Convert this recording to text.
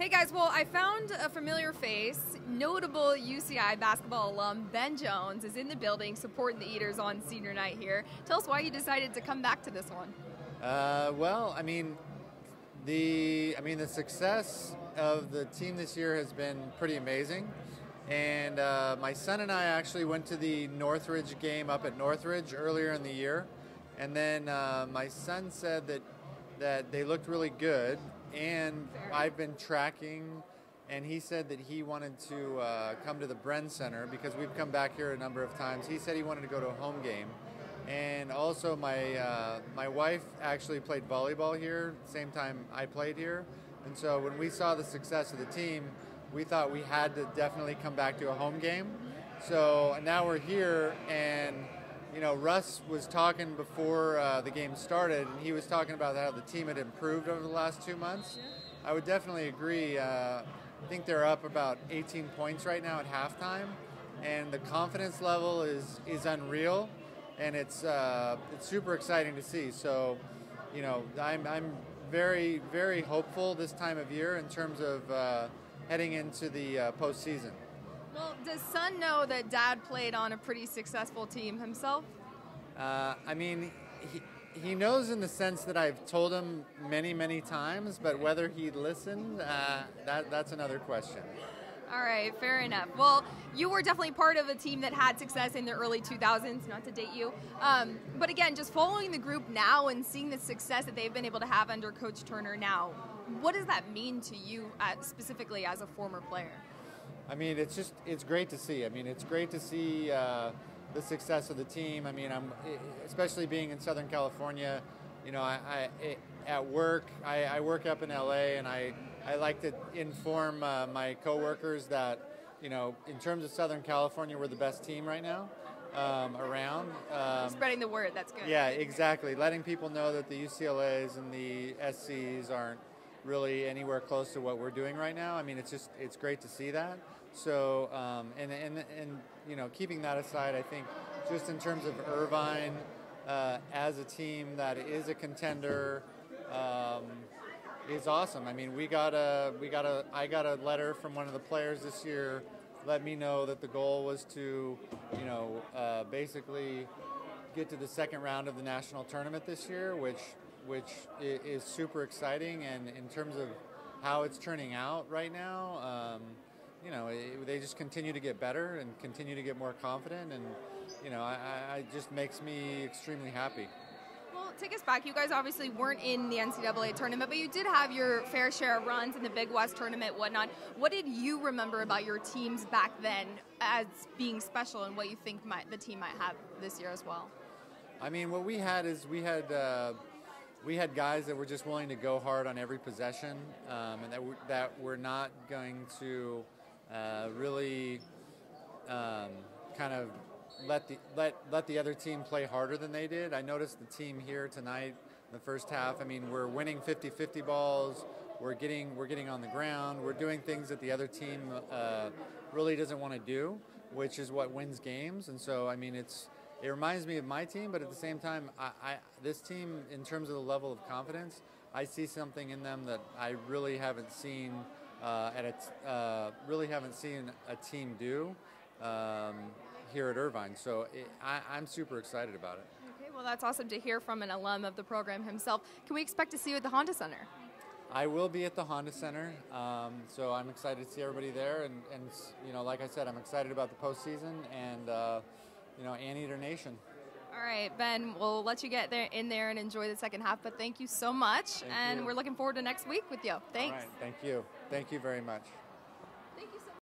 Hey guys, well, I found a familiar face. Notable UCI basketball alum Ben Jones is in the building supporting the Eaters on senior night here. Tell us why you decided to come back to this one. Uh, well, I mean, the I mean the success of the team this year has been pretty amazing. And uh, my son and I actually went to the Northridge game up at Northridge earlier in the year, and then uh, my son said that that they looked really good, and I've been tracking. And he said that he wanted to uh, come to the Bren Center because we've come back here a number of times. He said he wanted to go to a home game, and also my uh, my wife actually played volleyball here same time I played here, and so when we saw the success of the team, we thought we had to definitely come back to a home game. So now we're here, and you know Russ was talking before uh, the game started, and he was talking about how the team had improved over the last two months. I would definitely agree. Uh, I think they're up about 18 points right now at halftime, and the confidence level is is unreal, and it's uh, it's super exciting to see. So, you know, I'm I'm very very hopeful this time of year in terms of uh, heading into the uh, postseason. Well, does Son know that Dad played on a pretty successful team himself? Uh, I mean, he, he knows in the sense that I've told him many, many times, but whether he listened, uh, that, that's another question. All right, fair enough. Well, you were definitely part of a team that had success in the early 2000s, not to date you. Um, but again, just following the group now and seeing the success that they've been able to have under Coach Turner now, what does that mean to you uh, specifically as a former player? I mean, it's just it's great to see. I mean, it's great to see uh, the success of the team. I mean, I'm especially being in Southern California. You know, I, I at work I, I, work up in LA, and I I like to inform uh, my coworkers that you know, in terms of Southern California, we're the best team right now. Um, around. Um, Spreading the word, that's good. Yeah, exactly. Letting people know that the UCLA's and the SCs aren't really anywhere close to what we're doing right now. I mean, it's just it's great to see that. So, um, and, and, and, you know, keeping that aside, I think just in terms of Irvine uh, as a team that is a contender um, is awesome. I mean, we got a, we got a, I got a letter from one of the players this year let me know that the goal was to, you know, uh, basically get to the second round of the national tournament this year, which which is super exciting. And in terms of how it's turning out right now, um, you know, it, they just continue to get better and continue to get more confident, and you know, I, I it just makes me extremely happy. Well, take us back. You guys obviously weren't in the NCAA tournament, but you did have your fair share of runs in the Big West tournament, whatnot. What did you remember about your teams back then as being special, and what you think might, the team might have this year as well? I mean, what we had is we had. Uh, we had guys that were just willing to go hard on every possession, um, and that, that were not going to uh, really um, kind of let the let let the other team play harder than they did. I noticed the team here tonight in the first half. I mean, we're winning 50-50 balls. We're getting we're getting on the ground. We're doing things that the other team uh, really doesn't want to do, which is what wins games. And so, I mean, it's it reminds me of my team, but at the same time, I, I this team, in terms of the level of confidence, I see something in them that I really haven't seen uh, and it's uh, really haven't seen a team do um, here at Irvine. So it, I, I'm super excited about it. Okay, well, that's awesome to hear from an alum of the program himself. Can we expect to see you at the Honda Center? I will be at the Honda Center, um, so I'm excited to see everybody there. And, and, you know, like I said, I'm excited about the postseason and uh, you know Anteater Nation. All right, Ben, we'll let you get there in there and enjoy the second half. But thank you so much, thank and you. we're looking forward to next week with you. Thanks. thank you. Thank you very much.